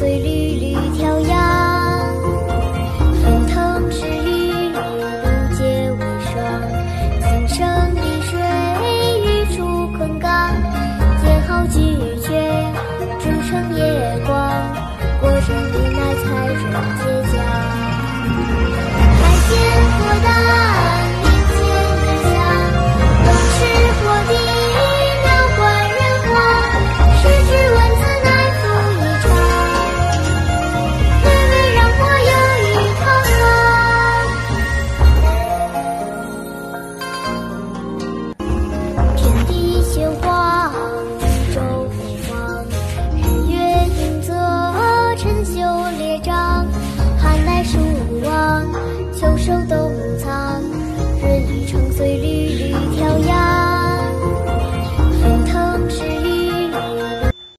翠缕缕飘扬风腾治雨露结为霜金生滴水玉出昆冈剑后拒绝朱城夜光果珍李彩妆中长随缕缕飘扬。